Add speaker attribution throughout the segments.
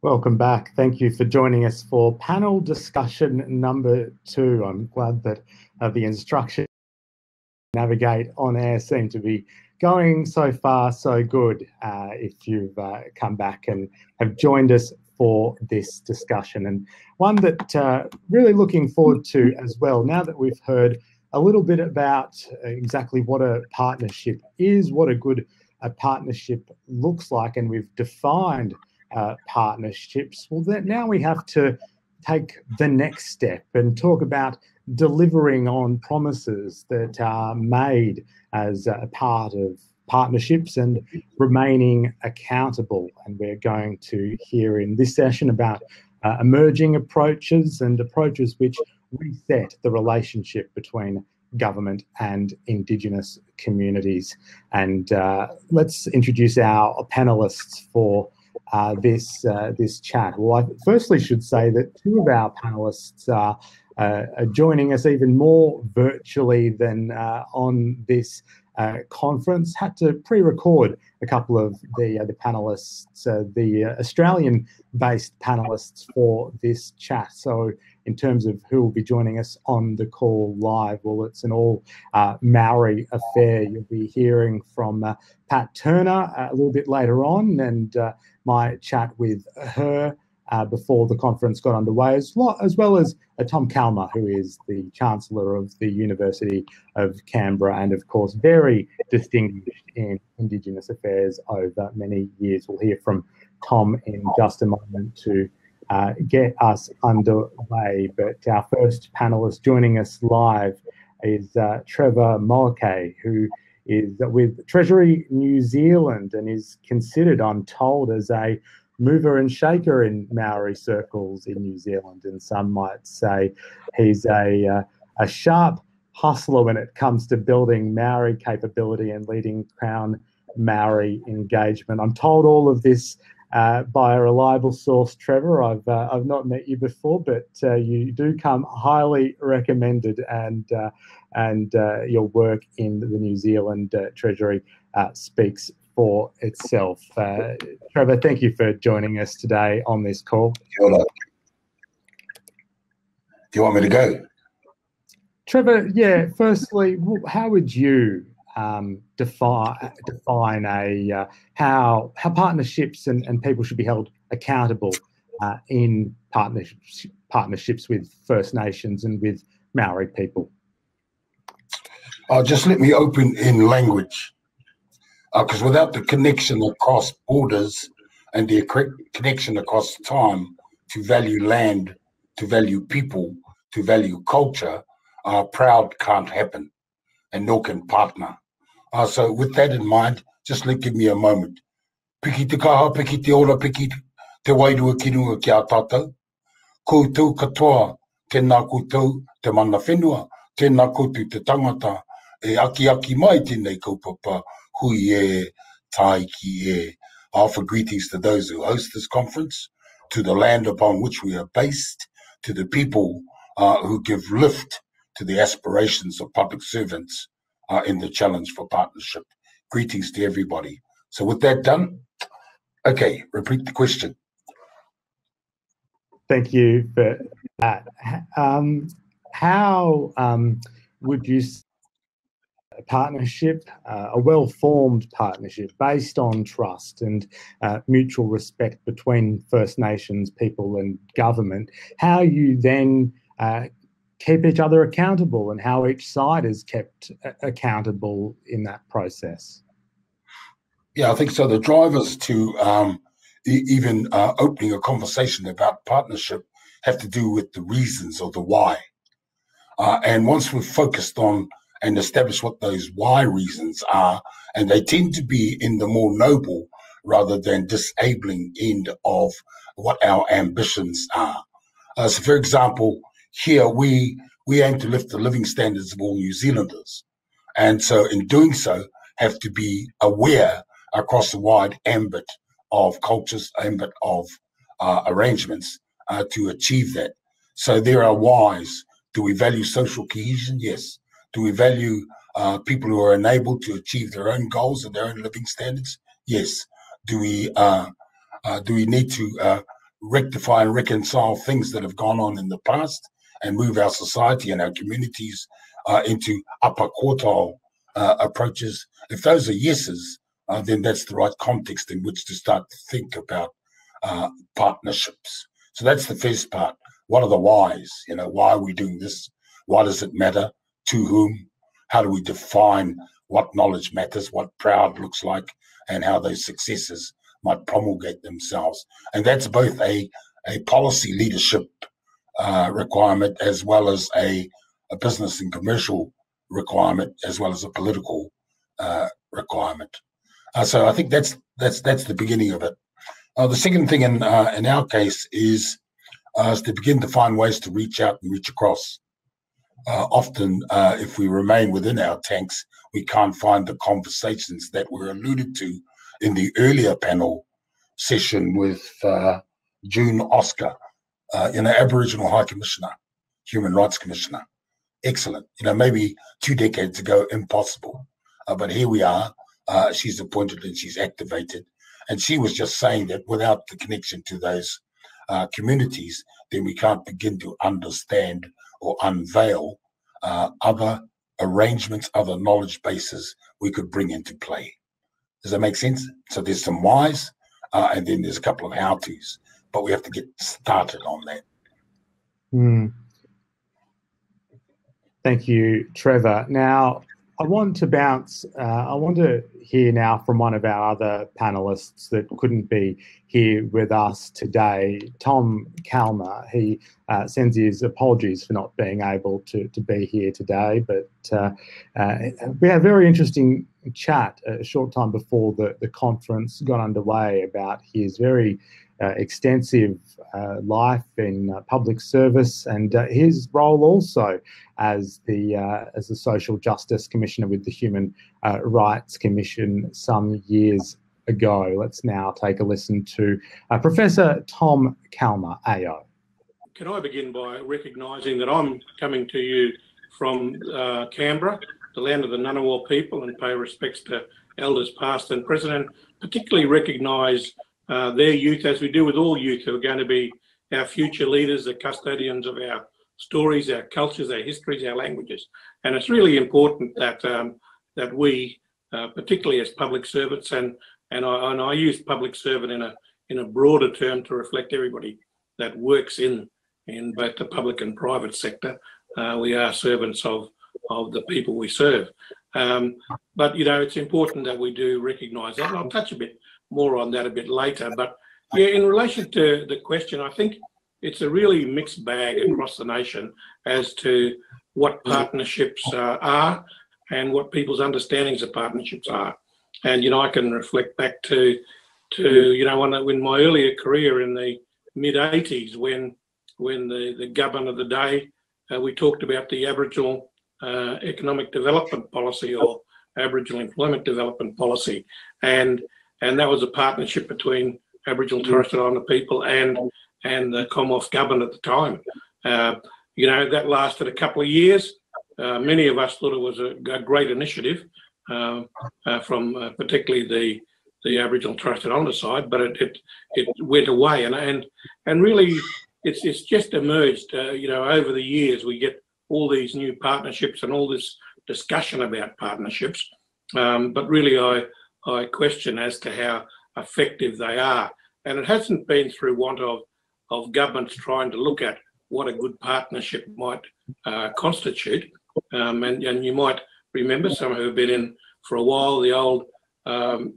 Speaker 1: Welcome back. Thank you for joining us for panel discussion number two. I'm glad that uh, the instruction navigate on air seem to be going so far so good uh, if you've uh, come back and have joined us for this discussion and one that uh, really looking forward to as well now that we've heard a little bit about exactly what a partnership is what a good a partnership looks like and we've defined uh, partnerships. Well, then now we have to take the next step and talk about delivering on promises that are made as a part of partnerships and remaining accountable. And we're going to hear in this session about uh, emerging approaches and approaches which reset the relationship between government and Indigenous communities. And uh, let's introduce our panelists for uh, this uh, this chat. Well, I firstly should say that two of our panelists are, uh, are joining us even more virtually than uh, on this uh, conference. Had to pre-record a couple of the the panelists, the Australian-based panelists for this chat. So in terms of who will be joining us on the call live. Well, it's an all uh, Maori affair. You'll be hearing from uh, Pat Turner uh, a little bit later on, and uh, my chat with her uh, before the conference got underway, as, lo- as well as uh, Tom Calma, who is the Chancellor of the University of Canberra and, of course, very distinguished in Indigenous affairs over many years. We'll hear from Tom in just a moment to uh, get us underway. But our first panelist joining us live is uh, Trevor Moeke, who is that with Treasury New Zealand and is considered, I'm told, as a mover and shaker in Maori circles in New Zealand. And some might say he's a, uh, a sharp hustler when it comes to building Maori capability and leading Crown Maori engagement. I'm told all of this uh, by a reliable source, Trevor. I've uh, I've not met you before, but uh, you do come highly recommended, and uh, and uh, your work in the New Zealand uh, Treasury speaks for itself. Trevor, thank you for joining us today on this call.
Speaker 2: Do you want me to go?
Speaker 1: Trevor, yeah. Firstly, how would you um, define define a uh, how how partnerships and, and people should be held accountable uh, in partnerships partnerships with First Nations and with Maori people.
Speaker 2: Uh, just let me open in language, because uh, without the connection across borders and the connection across time to value land, to value people, to value culture, uh, proud can't happen, and nor can partner. Uh, so with that in mind, just like give me a moment. Piki te kaha, piki te ora, piki te wairua kirunga ki a tātou. Koutou katoa, tēnā koutou te mana whenua, tēnā koutou te tangata, e aki aki mai tēnei kaupapa, hui e, tai ki e. Offer greetings to those who host this conference, to the land upon which we are based, to the people uh, who give lift to the aspirations of public servants, uh, in the challenge for partnership. Greetings to everybody. So with that done, okay, repeat the question.
Speaker 1: Thank you for that. Um, how um, would you a partnership, uh, a well-formed partnership based on trust and uh, mutual respect between First Nations people and government, how you then uh, keep each other accountable and how each side is kept accountable in that process.
Speaker 2: Yeah, I think so. The drivers to um, e- even uh, opening a conversation about partnership have to do with the reasons or the why. Uh, and once we've focused on and established what those why reasons are, and they tend to be in the more noble rather than disabling end of what our ambitions are. Uh, so, for example, here we we aim to lift the living standards of all New Zealanders, and so in doing so, have to be aware across the wide ambit of cultures, ambit of uh, arrangements uh, to achieve that. So there are whys. Do we value social cohesion? Yes. Do we value uh, people who are enabled to achieve their own goals and their own living standards? Yes. Do we uh, uh, do we need to uh, rectify and reconcile things that have gone on in the past and move our society and our communities uh, into upper quartile uh, approaches. If those are yeses, uh, then that's the right context in which to start to think about uh, partnerships. So that's the first part. What are the whys? You know, why are we doing this? Why does it matter? To whom? How do we define what knowledge matters, what proud looks like, and how those successes might promulgate themselves? And that's both a, a policy leadership uh, requirement as well as a, a business and commercial requirement as well as a political uh, requirement. Uh, so I think that's that's that's the beginning of it. Uh, the second thing in uh, in our case is is to begin to find ways to reach out and reach across. Often, if we remain within our tanks, we can't find the conversations that were alluded to in the earlier panel session with June Oscar, you know, Aboriginal High Commissioner, Human Rights Commissioner. Excellent. You know, maybe two decades ago, impossible. but here we are. she's appointed and she's activated and she was just saying that without the connection to those uh, communities, then we can't begin to understand or unveil uh, other arrangements, other knowledge bases we could bring into play. Does that make sense? So there's some whys, uh, and then there's a couple of how tos, but we have to get started on that.
Speaker 1: Mm. Thank you, Trevor. Now, I want to bounce. Uh, I want to hear now from one of our other panelists that couldn't be here with us today, Tom Calma. He uh, sends his apologies for not being able to, to be here today, but uh, uh we had a very interesting chat a short time before the, the conference got underway about his very extensive uh, life in uh, public service and uh, his role also as the uh, as the social justice commissioner with the Human uh, Rights Commission some years ago. Let's now take a listen to Professor Tom Calma, AO.
Speaker 3: Can I begin by recognising that I'm coming to you from Canberra, the land of the Ngunnawal people, and pay respects to elders past and present, and particularly recognise uh, their youth, as we do with all youth who are going to be our future leaders, the custodians of our stories, our cultures, our histories, our languages. And it's really important that um, that we, uh, particularly as public servants, and and I, and I use public servant in a in a broader term to reflect everybody that works in in both the public and private sector. Uh, we are servants of of the people we serve. Um, but you know, it's important that we do recognise that. And I'll touch a bit more on that a bit later. But yeah, in relation to the question, I think it's a really mixed bag across the nation as to what partnerships uh, are and what people's understandings of partnerships are. And you know, I can reflect back to to you know when in my earlier career in the mid '80s when when the the government of the day uh, we talked about the Aboriginal uh, economic development policy or Aboriginal employment development policy, and and that was a partnership between Aboriginal Torres Strait Islander people and and the Commonwealth government at the time. Uh, you know that lasted a couple of years. Uh, many of us thought it was a, a great initiative um, uh, from uh, particularly the the Aboriginal Torres Strait Islander side, but it, it it went away and and and really it's it's just emerged. Uh, you know over the years we get all these new partnerships and all this discussion about partnerships. Um, but really, I I question as to how effective they are. And it hasn't been through want of, of governments trying to look at what a good partnership might uh, constitute. Um, and, and you might remember, some who have been in for a while, the old um,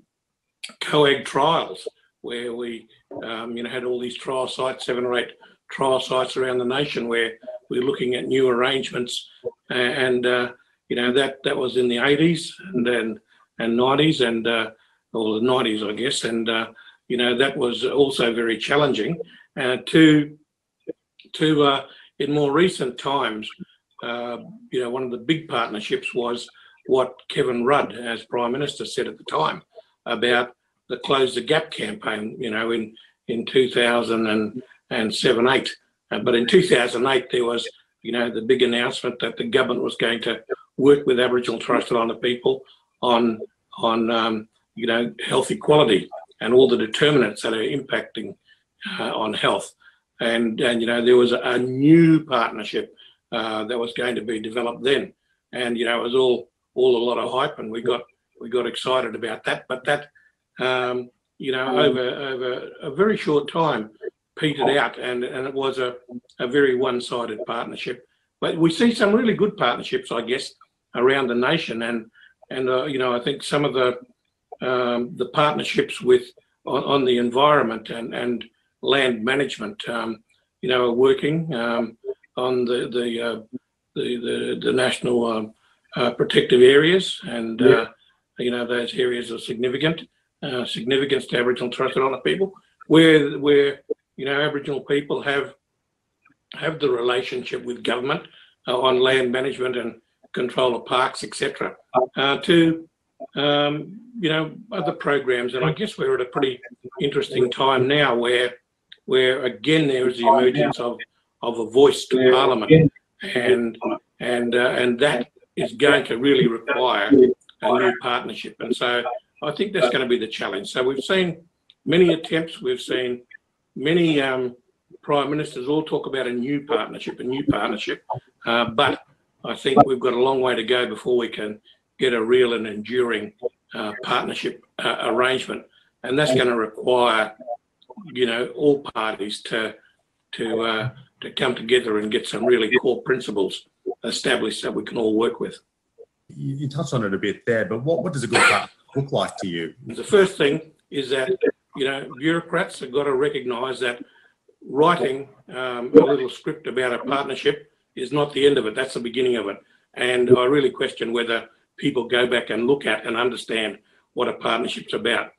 Speaker 3: COAG trials, where we um, you know, had all these trial sites, seven or eight trial sites around the nation where we we're looking at new arrangements. And, uh, you know, that, that was in the 80s. And then and 90s and uh, or the 90s, I guess, and uh, you know that was also very challenging. Uh, to to uh, in more recent times, you know, one of the big partnerships was what Kevin Rudd, as Prime Minister, said at the time about the Close the Gap campaign. You know, in in 2007 8. Uh, but in 2008, there was, you know, the big announcement that the government was going to work with Aboriginal Torres Strait Islander people on on um, you know health equality and all the determinants that are impacting uh, on health. And, and, you know, there was a, a new partnership uh, that was going to be developed then. And, you know, it was all, all a lot of hype and we got, we got excited about that. But that, um, you know, over, over a very short time, petered out and, and it was a, a very one-sided partnership. But we see some really good partnerships, I guess, around the nation. And, and uh, you know, I think some of the, um, the partnerships with on, on, the environment and, and land management, um, you know, are working um, on the, the, uh, the, the, the, national um, uh, protective areas. And, yeah. Uh, you know, those areas are significant, uh, significance to Aboriginal and Torres Strait Islander people, where, where you know, Aboriginal people have have the relationship with government uh, on land management and control of parks, etc. Uh, to um, you know other programs, and I guess we're at a pretty interesting time now where where again there is the emergence of of a voice to Parliament, and and uh, and that is going to really require a new partnership, and so I think that's going to be the challenge. So we've seen many attempts, we've seen many um, prime ministers all talk about a new partnership, a new partnership, uh, but I think we've got a long way to go before we can get a real and enduring uh, partnership uh, arrangement, and that's going to require, you know, all parties to to uh, to come together and get some really core principles established that we can all work with.
Speaker 4: You, touched on it a bit there, but what, what does a good partner look like to you?
Speaker 3: The first thing is that you know, bureaucrats have got to recognise that writing um, a little script about a partnership is not the end of it. That's the beginning of it. And I really question whether people go back and look at and understand what a partnership's about.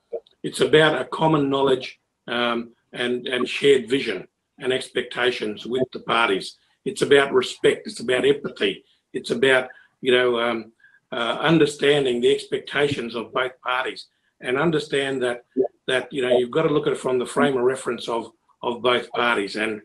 Speaker 3: It's about a common knowledge um, and, and shared vision and expectations with the parties. It's about respect. It's about empathy. It's about, you know, um, uh, understanding the expectations of both parties and understand that that you know you've got to look at it from the frame of reference of of both parties. And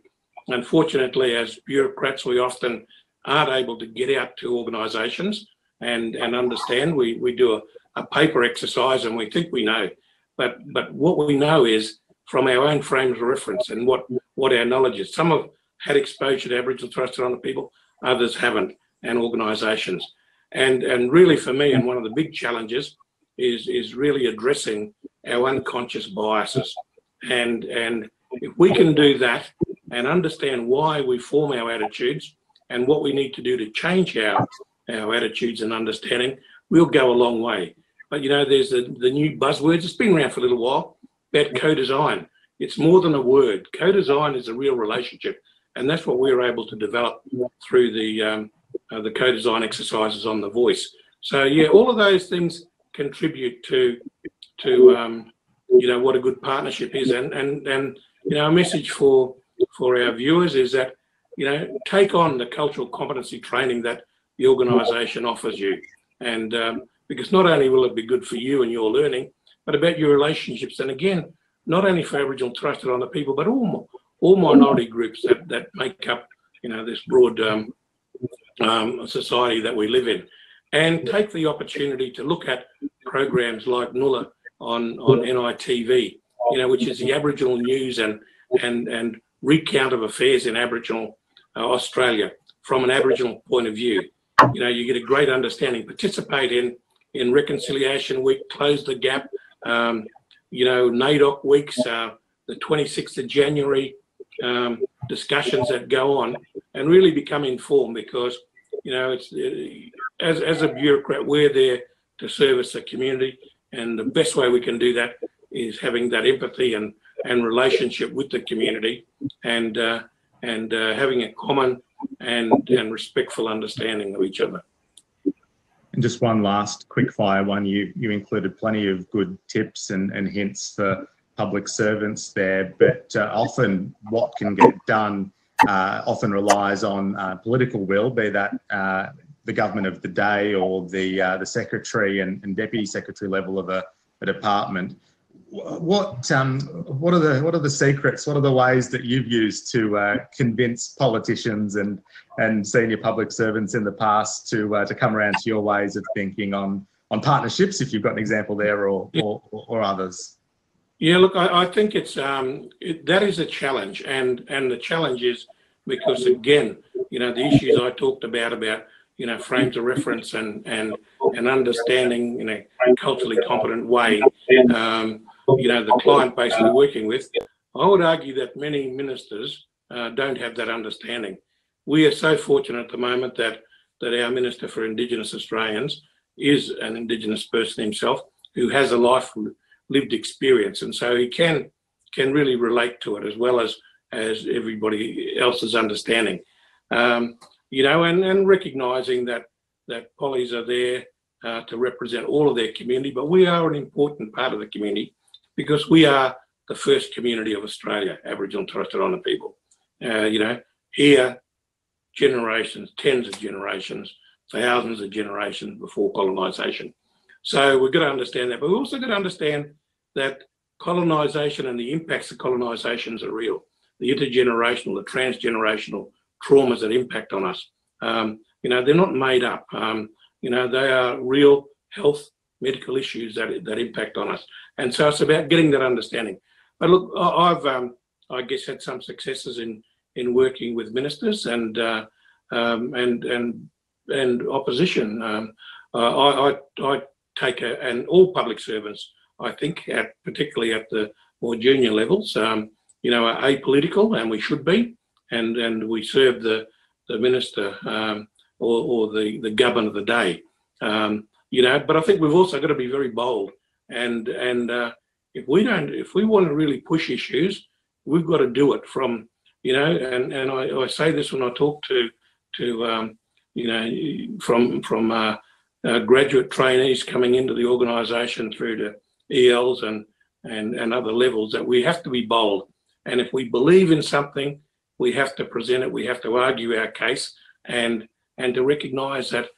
Speaker 3: unfortunately, as bureaucrats, we often aren't able to get out to organisations and and understand. We we do a, a paper exercise and we think we know, but but what we know is from our own frames of reference and what what our knowledge is. Some have had exposure to Aboriginal Torres Strait Islander people, others haven't, and organisations. And and really for me, and one of the big challenges is is really addressing our unconscious biases. And, and if we can do that and understand why we form our attitudes and what we need to do to change our, our attitudes and understanding, we'll go a long way. But you know, there's the, the new buzzwords, it's been around for a little while, about co-design. It's more than a word. Co-design is a real relationship. And that's what we were able to develop through the, um, uh, the co-design exercises on the voice. So yeah, all of those things contribute to to um, you know what a good partnership is, and and and you know a message for for our viewers is that you know take on the cultural competency training that the organisation offers you, and um, because not only will it be good for you and your learning, but about your relationships, and again, not only for Aboriginal Torres Strait Islander people, but all all minority groups that that make up you know this broad um, um, society that we live in, and take the opportunity to look at programs like Nulla on on NITV, you know, which is the Aboriginal news and and and recount of affairs in Aboriginal uh, Australia from an Aboriginal point of view. You know, you get a great understanding. Participate in in Reconciliation Week, close the gap. Um, you know, NAIDOC weeks, uh, the 26th of January um, discussions that go on, and really become informed because you know it's uh, as as a bureaucrat we're there to service the community and the best way we can do that is having that empathy and, and relationship with the community and, uh, and uh, having a common and, and respectful understanding of each other.
Speaker 4: And just one last quick fire one. You, you included plenty of good tips and, and hints for public servants there, but uh, often what can get done uh, often relies on uh, political will, be that uh, the government of the day or the the secretary and, and, deputy secretary level of a, a department. What um, what are the what are the secrets? What are the ways that you've used to uh, convince politicians and and senior public servants in the past to uh, to come around to your ways of thinking on on partnerships? If you've got an example there, or or, or others.
Speaker 3: Yeah, look, I, I think it's um, it, that is a challenge, and and the challenge is because again, you know, the issues I talked about about you know frames of reference and and and understanding in a culturally competent way, um, you know, the client base we're working with. I would argue that many ministers uh, don't have that understanding. We are so fortunate at the moment that that our Minister for Indigenous Australians is an Indigenous person himself who has a life lived experience, and so he can can really relate to it as well as as everybody else's understanding. Um, you know, and, and recognizing that that polys are there uh, to represent all of their community, but we are an important part of the community because we are the first community of Australia, Aboriginal and Torres Strait Islander people. Uh, you know, here, generations, tens of generations, thousands of generations before colonisation. So we've got to understand that, but we've also got to understand that colonisation and the impacts of colonisations are real. The intergenerational, the transgenerational traumas that impact on us. Um, you know, they're not made up. Um, you know, they are real health, medical issues that that impact on us. And so it's about getting that understanding. But look, I've um, I guess had some successes in in working with ministers and uh, um, and and and opposition. Um, I, I, I take a, and all public servants, I think, at particularly at the more junior levels, um, you know, are apolitical, and we should be, and and we serve the the minister um, or, or the the governor of the day, um, you know. But I think we've also got to be very bold, and and uh, if we don't, if we want to really push issues, we've got to do it from, you know, and and I, I say this when I talk to to um, you know from from uh, uh, graduate trainees coming into the organisation through to ELs and and and other levels that we have to be bold, and if we believe in something, we have to present it. We have to argue our case, and and to recognise that that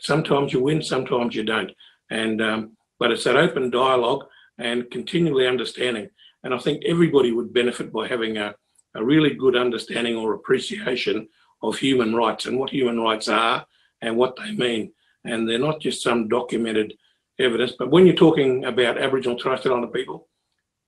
Speaker 3: sometimes you win, sometimes you don't, and um, but it's that open dialogue and continually understanding. And I think everybody would benefit by having a, a really good understanding or appreciation of human rights and what human rights are and what they mean. And they're not just some documented evidence, but when you're talking about Aboriginal Torres Strait Islander people,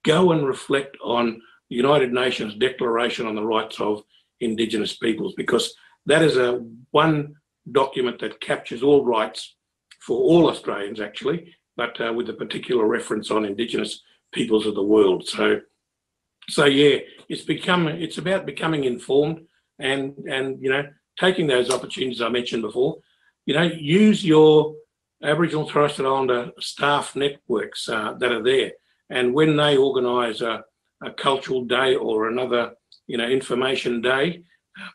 Speaker 3: go and reflect on the United Nations Declaration on the Rights of Indigenous Peoples, because that is a one document that captures all rights for all Australians, actually, but uh, with a particular reference on Indigenous peoples of the world. So, so yeah, it's become it's about becoming informed and and you know taking those opportunities I mentioned before. You know, use your Aboriginal Torres Strait Islander staff networks uh, that are there, and when they organise a, a cultural day or another, you know, information day,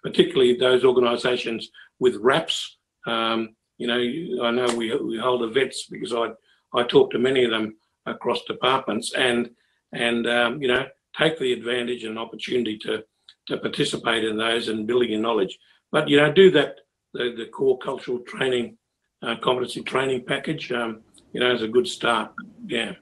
Speaker 3: particularly those organisations with RAPs. Um, you know, I know we, we hold events because I I talk to many of them across departments and and um, you know take the advantage and opportunity to to participate in those and building your knowledge. But you know do that the, the core cultural training uh, competency training package um, you know is a good start. Yeah.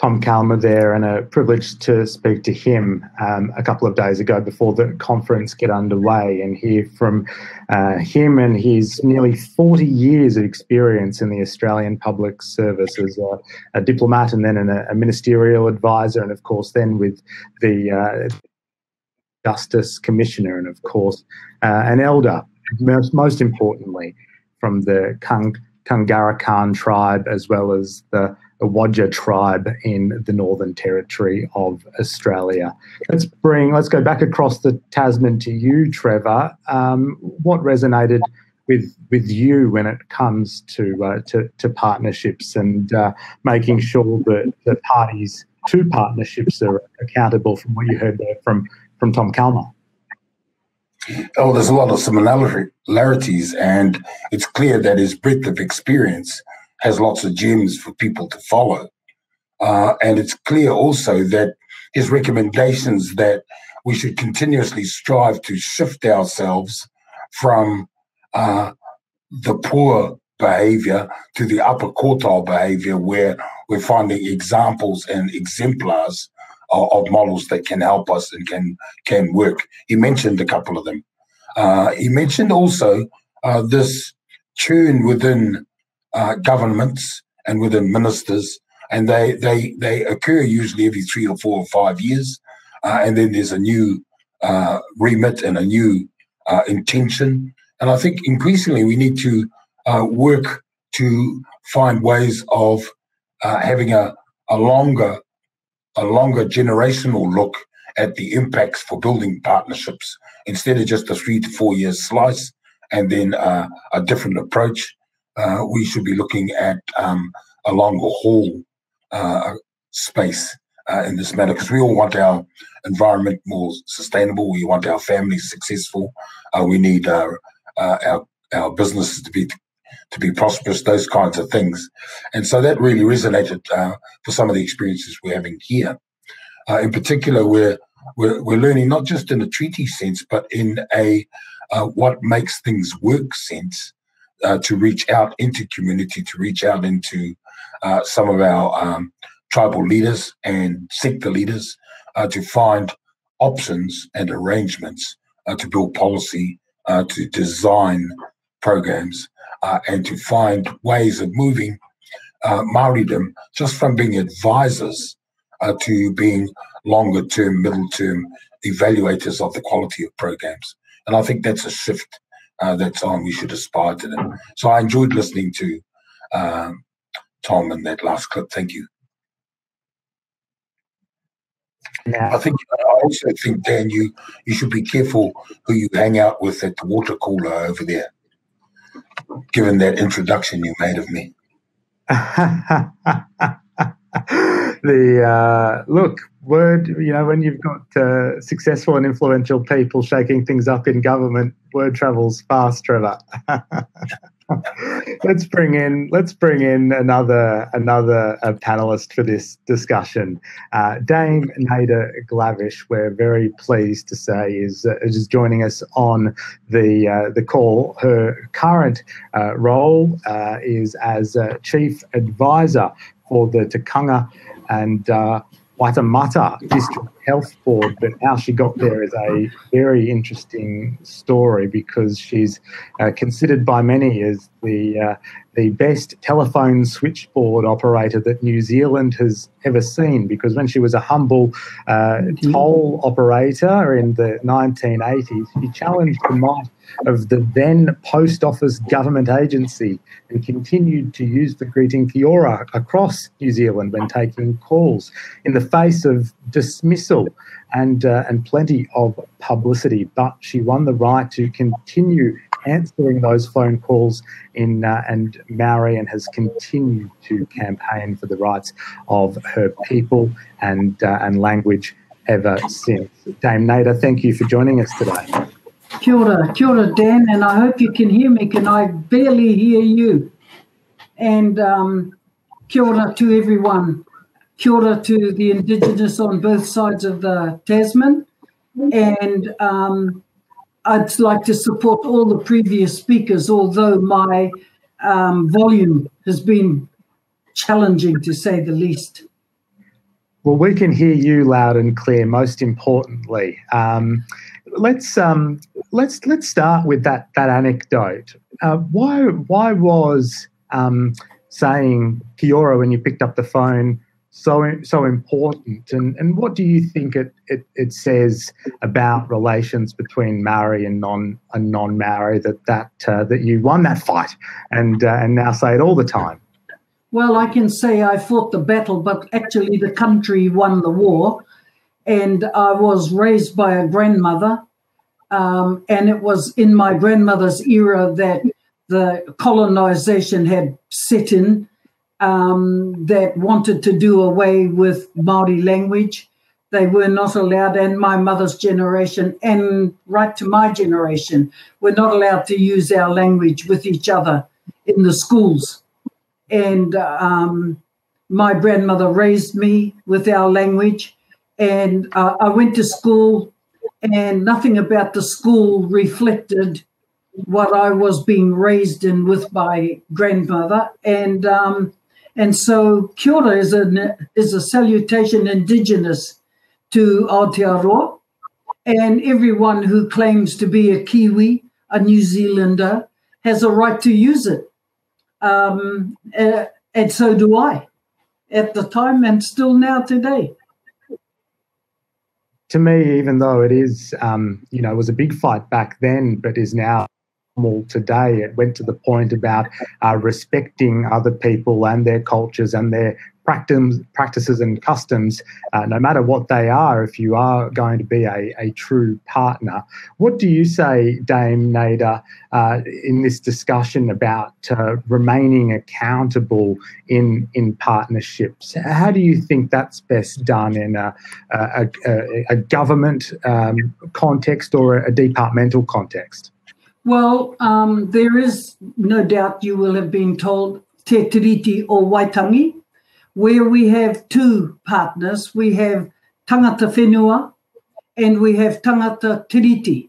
Speaker 1: Tom Calma there, and a privilege to speak to him um, a couple of days ago before the conference get underway and hear from uh, him and his nearly 40 years of experience in the Australian public service as a, a diplomat and then a, a, ministerial advisor, and of course then with the uh, Justice Commissioner, and of course uh, an elder, most, most importantly from the Kung, tribe as well as the the Wadja tribe in the Northern Territory of Australia. Let's bring, let's go back across the Tasman to you, Trevor. Um, what resonated with with you when it comes to uh, to, to, partnerships and uh, making sure that the parties to partnerships are accountable from what you heard there from from Tom Calma?
Speaker 2: Oh, there's a lot of similarities, and it's clear that his breadth of experience has lots of gems for people to follow. Uh, and it's clear also that his recommendations that we should continuously strive to shift ourselves from uh, the poor behavior to the upper quartile behavior where we're finding examples and exemplars of, of models that can help us and can can work. He mentioned a couple of them. Uh, he mentioned also uh, this churn within uh, governments and within ministers and they they they occur usually every three or four or five years, uh, and then there's a new uh, remit and a new uh, intention. And I think increasingly we need to uh, work to find ways of having a, a longer a longer generational look at the impacts for building partnerships instead of just a three to four year slice and then uh, a different approach. Uh, we should be looking at um, a longer haul uh, space uh, in this matter because we all want our environment more sustainable. We want our families successful. Uh, we need our, uh, our our businesses to be to be prosperous. Those kinds of things, and so that really resonated for some of the experiences we're having here. in particular, we're we're, we're learning not just in a treaty sense, but in a uh, what makes things work sense uh, to reach out into community, to reach out into uh, some of our um, tribal leaders and sector leaders uh, to find options and arrangements uh, to build policy, uh, to design programs, and to find ways of moving uh, Maoridom just from being advisors to being longer term, middle term evaluators of the quality of programs. And I think that's a shift uh, that's on. We should aspire to them. So I enjoyed listening to um, Tom in that last clip. Thank you. Yeah. I think I also think Dan, you you should be careful who you hang out with at the water cooler over there. Given that introduction you made of me.
Speaker 1: the uh, look word you know when you've got uh, successful and influential people shaking things up in government word travels fast trevor. Let's bring in let's bring in another another uh, panelist for this discussion. Uh, dame Naida Glavish we're very pleased to say is uh, is joining us on the uh, the call. Her current role is as chief advisor for the Tikanga and uh, Waitemata District Health Board, but how she got there is a very interesting story because she's uh, considered by many as the uh, the best telephone switchboard operator that New Zealand has ever seen. Because when she was a humble uh, toll operator in the 1980s, she challenged the might of the then Post Office government agency and continued to use the greeting Kia ora across New Zealand when taking calls in the face of dismissal and, uh, and plenty of publicity. But she won the right to continue answering those phone calls in uh, and Maori and has continued to campaign for the rights of her people and uh, and language ever since. Dame Naida, thank you for joining us today.
Speaker 5: Kia ora, kia ora, Dan, and I hope you can hear me. Can I barely hear you? And um, kia ora to everyone. Kia ora to the Indigenous on both sides of the Tasman. And um, I'd like to support all the previous speakers, although my um, volume has been challenging to say the least.
Speaker 1: Well, we can hear you loud and clear. Most importantly, um, let's um, let's let's start with that that anecdote. Uh, why why was um, saying Kia ora when you picked up the phone so so important? And and what do you think it it, it says about relations between Maori and non and non Maori that that uh, that you won that fight and uh, and now say it all the time?
Speaker 5: Well I can say I fought the battle but actually the country won the war. And I was raised by a grandmother um, and it was in my grandmother's era that the colonization had set in um, that wanted to do away with Maori language. They were not allowed, and my mother's generation, and right to my generation, were not allowed to use our language with each other in the schools. And um, my grandmother raised me with our language, and uh, I went to school, and nothing about the school reflected what I was being raised in with my grandmother. And um, and so kia is a, is a salutation indigenous to Aotearoa. And everyone who claims to be a Kiwi, a New Zealander, has a right to use it. Um, uh, and so do I. at the time and still now today.
Speaker 1: To me, even though it is, um, you know, it was a big fight back then, but is now today. It went to the point about uh, respecting other people and their cultures and their practice, practices and customs, uh, no matter what they are, if you are going to be a, a true partner. What do you say, Dame Naida, uh, in this discussion about uh, remaining accountable in, in partnerships? How do you think that's best done in a, a, a, a government um, context or a departmental context?
Speaker 5: Well, um, there is no doubt you will have been told Te Tiriti o Waitangi, where we have two partners. We have Tangata Whenua and we have Tangata Tiriti.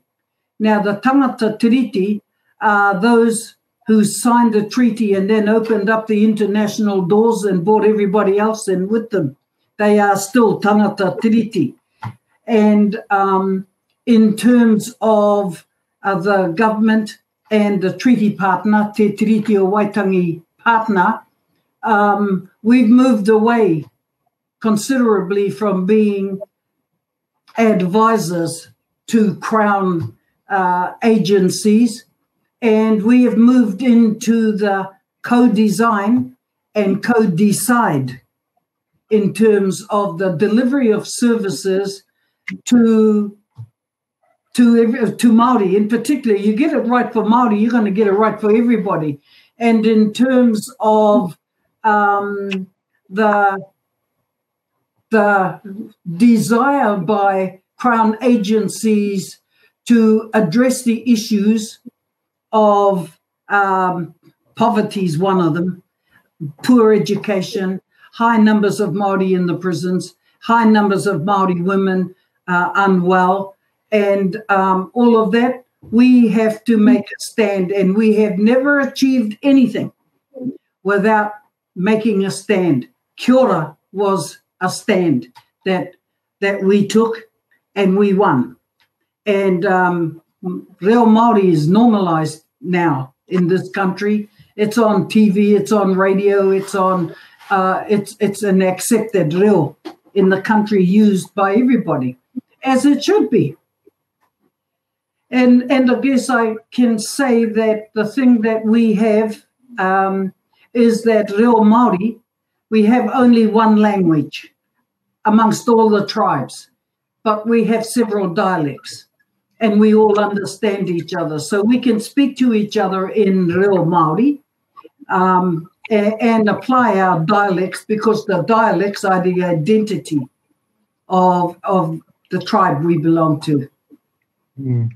Speaker 5: Now, the Tangata Tiriti are those who signed the treaty and then opened up the international doors and brought everybody else in with them. They are still Tangata Tiriti. And um, in terms of the government and the treaty partner, Te Tiriti o Waitangi partner, um, we've moved away considerably from being advisors to Crown uh, agencies, and we have moved into the co design and co decide in terms of the delivery of services to to to Maori in particular. You get it right for Maori, you're going to get it right for everybody. And in terms of um, the the desire by crown agencies to address the issues of um, poverty is one of them, poor education, high numbers of Maori in the prisons, high numbers of Maori women uh, unwell, and um, all of that. We have to make a stand, and we have never achieved anything without making a stand. Kia was a stand that that we took, and we won. And um, Reo Maori is normalized now in this country. It's on TV, it's on radio, it's on. Uh, it's it's an accepted reo in the country used by everybody, as it should be. And and I guess I can say that the thing that we have um, is that Reo Maori, we have only one language amongst all the tribes, but we have several dialects and we all understand each other. So we can speak to each other in Reo Maori um, and, apply our dialects because the dialects are the identity of, of the tribe we belong to.
Speaker 1: Mm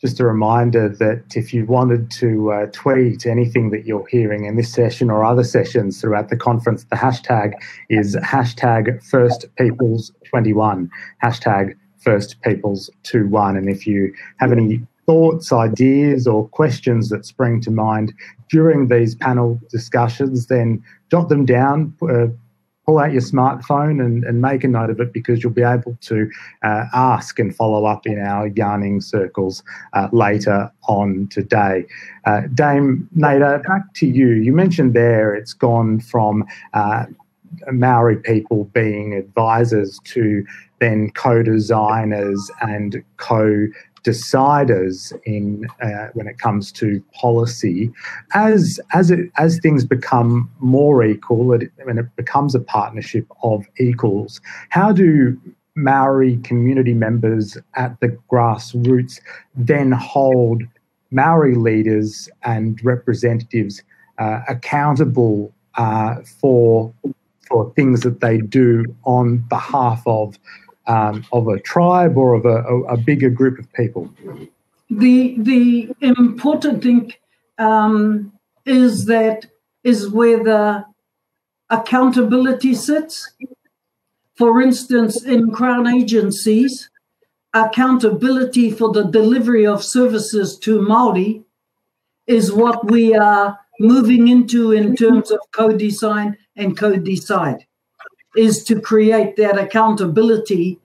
Speaker 1: just a reminder that if you wanted to uh, tweet anything that you're hearing in this session or other sessions throughout the conference, the hashtag is hashtag First Peoples 21, hashtag First Peoples 21. And if you have any thoughts, ideas, or questions that spring to mind during these panel discussions, then jot them down. Uh, pull out your smartphone and, and make a note of it because you'll be able to uh, ask and follow up in our yarning circles uh, later on today. Uh, Dame Naida, back to you. You mentioned there it's gone from uh, Maori people being advisors to then co-designers and co deciders in uh, when it comes to policy. As as it as things become more equal and it becomes a partnership of equals how do maori community members at the grassroots then hold maori leaders and representatives uh, accountable uh, for for things that they do on behalf of um, of a tribe or of a, a, a, bigger group of people?
Speaker 5: The the important thing um, is that is where the accountability sits. For instance, in crown agencies, accountability for the delivery of services to Maori is what we are moving into in terms of co-design and co-decide is to create that accountability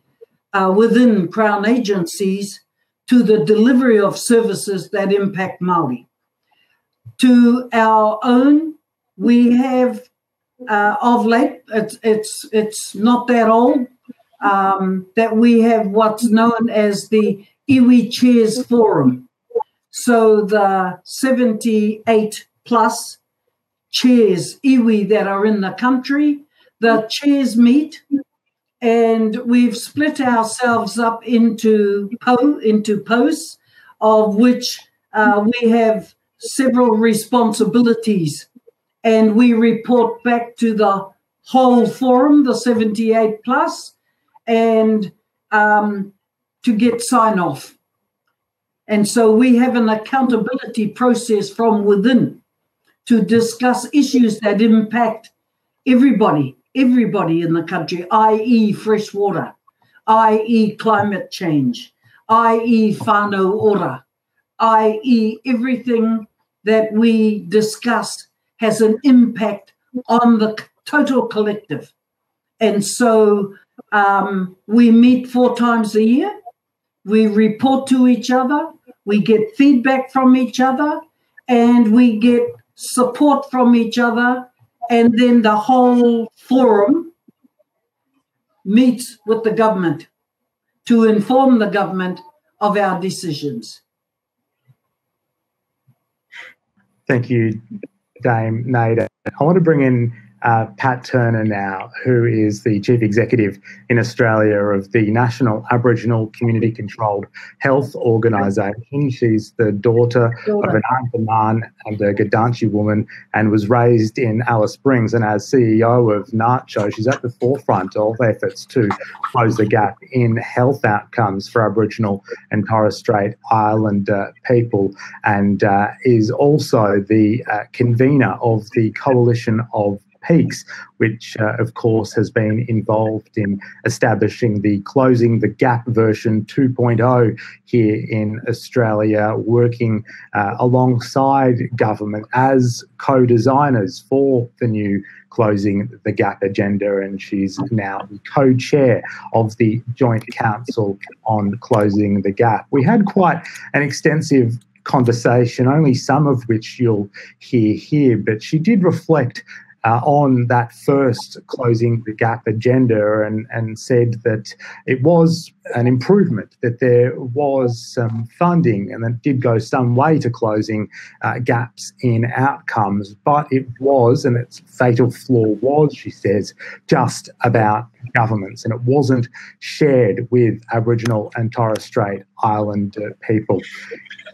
Speaker 5: uh, within Crown agencies to the delivery of services that impact Maori. To our own, we have uh, of late, it's, it's, it's not that old, um, that we have what's known as the Iwi Chairs Forum. So the 78 plus chairs, iwi, that are in the country, the chairs meet and we've split ourselves up into po into posts of which uh, we have several responsibilities. And we report back to the whole forum the 78 plus and um, to get sign off. And so we have an accountability process from within to discuss issues that impact everybody, everybody in the country, i.e., fresh water, i.e., climate change, i.e., whānau ora, i.e., everything that we discuss has an impact on the total collective. And so um, we meet four times a year, we report to each other, we get feedback from each other, and we get support from each other, and then the whole forum meets with the government to inform the government of our decisions.
Speaker 1: Thank you, Dame Naida. I want to bring in uh, Pat Turner now, who is the Chief Executive in Australia of the National Aboriginal Community Controlled Health Organisation. She's the daughter, daughter. of an Arrernte man and a Gudanji woman and was raised in Alice Springs. And as CEO of NACCHO, she's at the forefront of efforts to close the gap in health outcomes for Aboriginal and Torres Strait Islander people and uh, is also the uh, convener of the Coalition of Peaks, which, uh, of course, has been involved in establishing the Closing the Gap version 2.0 here in Australia, working uh, alongside government as co designers for the new Closing the Gap agenda. And she's now co chair of the Joint Council on Closing the Gap. We had quite an extensive conversation, only some of which you'll hear here, but she did reflect uh, on that first closing the gap agenda and, and said that it was an improvement, that there was some funding and that did go some way to closing uh, gaps in outcomes, but it was, and its fatal flaw was, she says, just about governments and it wasn't shared with Aboriginal and Torres Strait Islander people.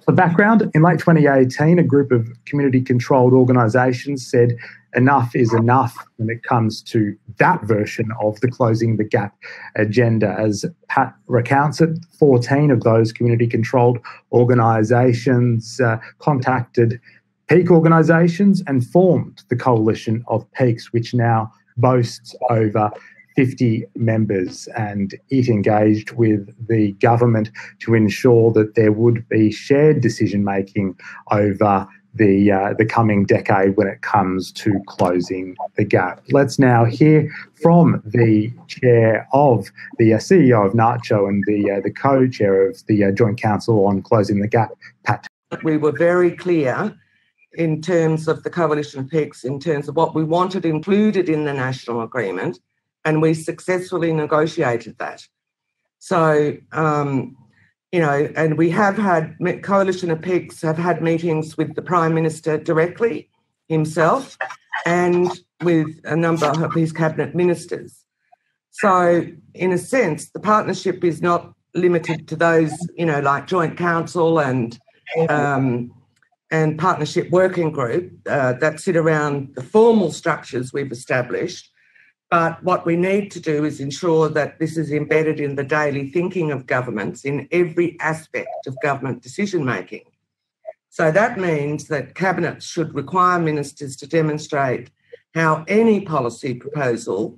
Speaker 1: For background, in late 2018, a group of community controlled organisations said enough is enough when it comes to that version of the Closing the Gap agenda. As Pat recounts it, 14 of those community controlled organisations uh, contacted peak organisations and formed the Coalition of Peaks, which now boasts over 50 members and it engaged with the government to ensure that there would be shared decision making over the uh, the coming decade when it comes to closing the gap. Let's now hear from the chair of the uh, CEO of NACCHO and the uh, the co-chair of the uh, Joint Council on Closing the Gap, Pat.
Speaker 6: We were very clear in terms of the coalition peaks, in terms of what we wanted included in the national agreement, and we successfully negotiated that. So um, you know, and we have had Coalition of Peaks have had meetings with the Prime Minister directly himself and with a number of his cabinet ministers. So, in a sense, the partnership is not limited to those, you know, like Joint Council and um, and Partnership Working Group uh, that sit around the formal structures we've established. But what we need to do is ensure that this is embedded in the daily thinking of governments in every aspect of government decision making. So that means that cabinets should require ministers to demonstrate how any policy proposal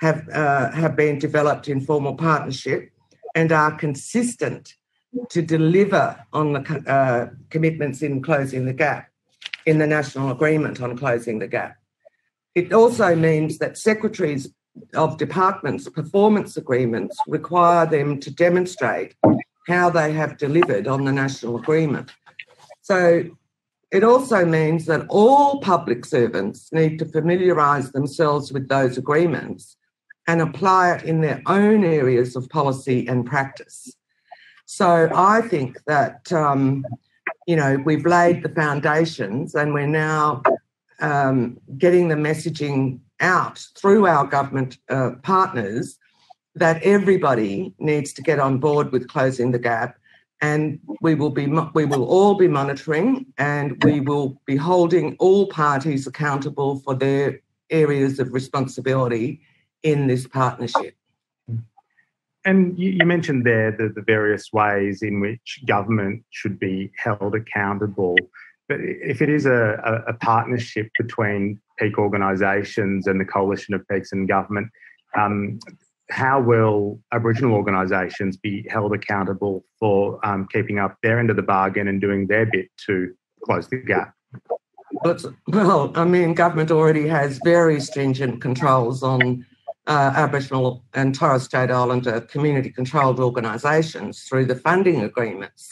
Speaker 6: have, uh, have been developed in formal partnership and are consistent to deliver on the uh, commitments in closing the gap in the national agreement on closing the gap. It also means that secretaries of departments' performance agreements require them to demonstrate how they have delivered on the national agreement. So, it also means that all public servants need to familiarise themselves with those agreements and apply it in their own areas of policy and practice. So I think that, um, you know, we've laid the foundations and we're now um, getting the messaging out through our government uh, partners that everybody needs to get on board with closing the gap and we will be we will all be monitoring and we will be holding all parties accountable for their areas of responsibility in this partnership.
Speaker 1: And you, you mentioned there the, the various ways in which government should be held accountable. But if it is a, a, a partnership between peak organisations and the coalition of peaks and government, um, how will Aboriginal organisations be held accountable for um, keeping up their end of the bargain and doing their bit to close the gap?
Speaker 6: Well, I mean, government already has very stringent controls on uh, Aboriginal and Torres Strait Islander community controlled organisations through the funding agreements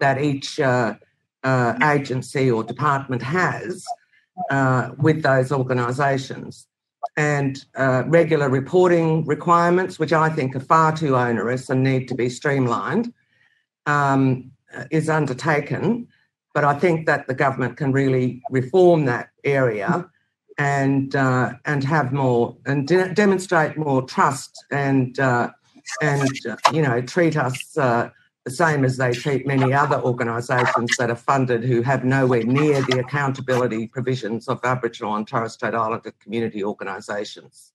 Speaker 6: that each uh, uh, agency or department has uh, with those organisations and uh, regular reporting requirements, which I think are far too onerous and need to be streamlined, um, is undertaken. But I think that the government can really reform that area and uh, and have more and de- demonstrate more trust and uh, and uh, you know treat us uh, the same as they treat many other organisations that are funded who have nowhere near the accountability provisions of Aboriginal and Torres Strait Islander community organisations.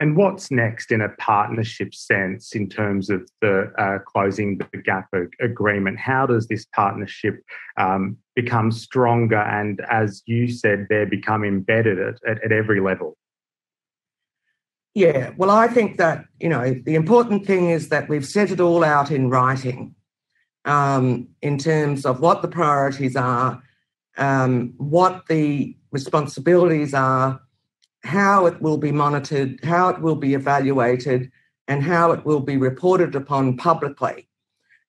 Speaker 1: And what's next in a partnership sense in terms of the uh, closing the gap agreement? How does this partnership um, become stronger? And as you said, they become embedded at, at, at every level.
Speaker 6: Yeah, well, I think that, you know, the important thing is that we've set it all out in writing um, in terms of what the priorities are, um, what the responsibilities are, how it will be monitored, how it will be evaluated, and how it will be reported upon publicly.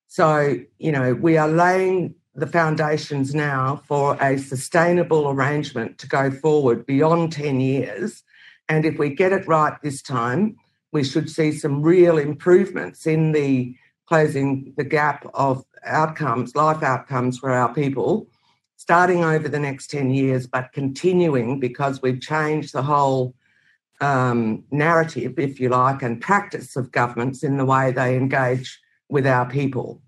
Speaker 6: So, you know, we are laying the foundations now for a sustainable arrangement to go forward beyond 10 years and if we get it right this time, we should see some real improvements in the closing the gap of outcomes, life outcomes for our people, starting over the next 10 years, but continuing because we've changed the whole um, narrative, if you like, and practice of governments in the way they engage with our people.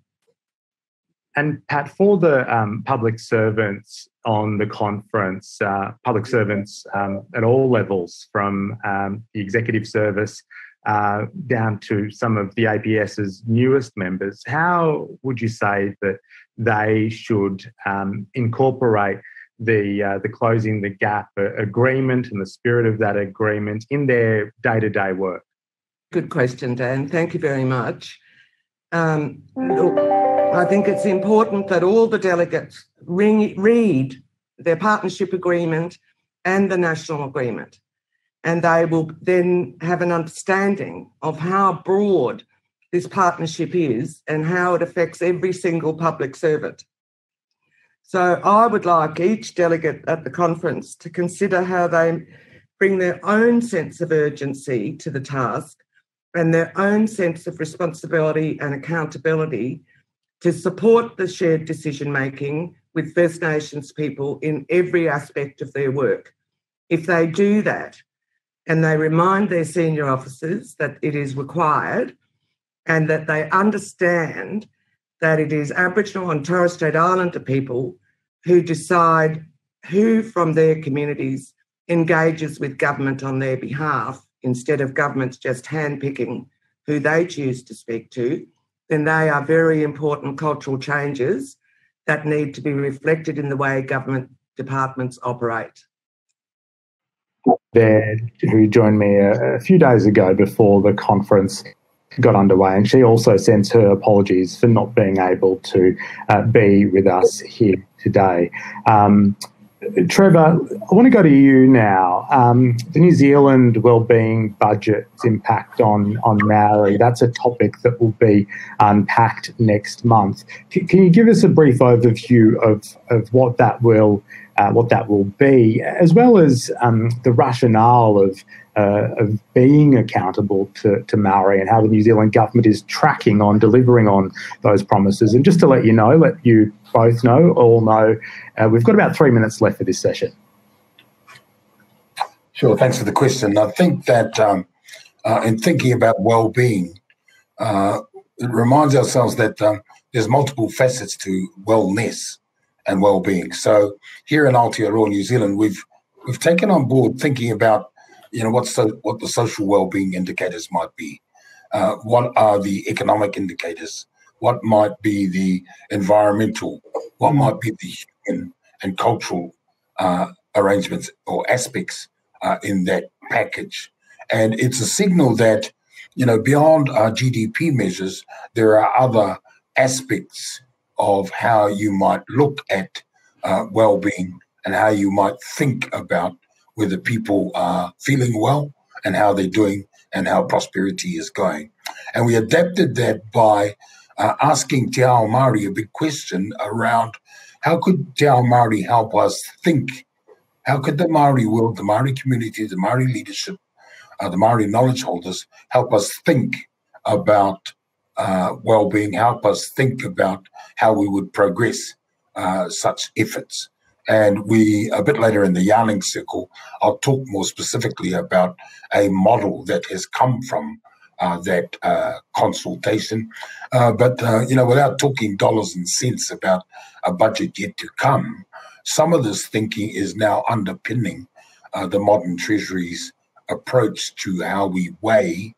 Speaker 1: And Pat, for the um, public servants on the conference, uh, public servants um, at all levels, from um, the executive service uh, down to some of the APS's newest members, how would you say that they should um, incorporate the uh, the closing the gap agreement and the spirit of that agreement in their day to day work?
Speaker 6: Good question, Dan. Thank you very much. Um, I think it's important that all the delegates ring, read their partnership agreement and the national agreement. And they will then have an understanding of how broad this partnership is and how it affects every single public servant. So I would like each delegate at the conference to consider how they bring their own sense of urgency to the task and their own sense of responsibility and accountability to support the shared decision making with First Nations people in every aspect of their work. If they do that and they remind their senior officers that it is required and that they understand that it is Aboriginal and Torres Strait Islander people who decide who from their communities engages with government on their behalf instead of governments just handpicking who they choose to speak to, then they are very important cultural changes that need to be reflected in the way government departments operate.
Speaker 1: There, who joined me a, a few days ago before the conference got underway, and she also sends her apologies for not being able to uh, be with us here today. Um, Trevor, I want to go to you now. Um, the New Zealand wellbeing budget's impact on on Maori. That's a topic that will be unpacked next month. C- can you give us a brief overview of, of what that will uh, what that will be, as well as um, the rationale of uh, of being accountable to, to Maori and how the New Zealand government is tracking on delivering on those promises. And just to let you know, let you both know, all know, uh, we've got about three minutes left for this session.
Speaker 2: Sure, thanks for the question. I think that um, uh, in thinking about well-being, uh, it reminds ourselves that um, there's multiple facets to wellness and well-being. So here in Aotearoa, New Zealand, we've we've taken on board thinking about you know what's the, what the social well-being indicators might be uh, what are the economic indicators what might be the environmental what mm. might be the human and cultural uh, arrangements or aspects uh, in that package and it's a signal that you know beyond our gdp measures there are other aspects of how you might look at uh, well-being and how you might think about whether people are feeling well and how they're doing and how prosperity is going. And we adapted that by uh, asking Te Ao Māori a big question around how could Te Ao Māori help us think? How could the Māori world, the Māori community, the Māori leadership, uh, the Māori knowledge holders help us think about uh, well-being, help us think about how we would progress uh, such efforts. And we, a bit later in the Yarning Circle, I'll talk more specifically about a model that has come from uh, that uh, consultation. Uh, but, uh, you know, without talking dollars and cents about a budget yet to come, some of this thinking is now underpinning uh, the modern Treasury's approach to how we weigh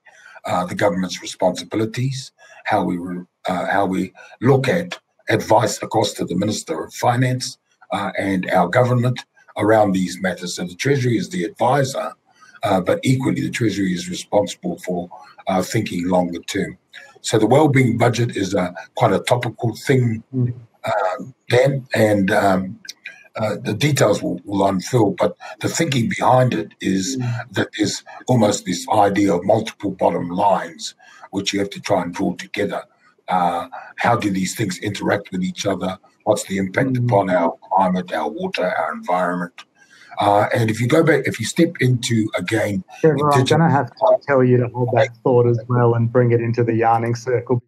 Speaker 2: the government's responsibilities, how we, how we look at advice across to the Minister of Finance, uh, and our government around these matters. So the Treasury is the advisor, uh, but equally the Treasury is responsible for uh, thinking longer term. So the well-being budget is a, quite a topical thing, uh, Dan, and um, uh, the details will, will, unfold, but the thinking behind it is that there's almost this idea of multiple bottom lines, which you have to try and draw together. Uh, how do these things interact with each other? What's the impact mm. upon our climate, our water, our environment? Uh, and if you go back, if you step into again,
Speaker 1: Trevor, I'm going to have to tell you to hold that thought as well and bring it into the yarning circle.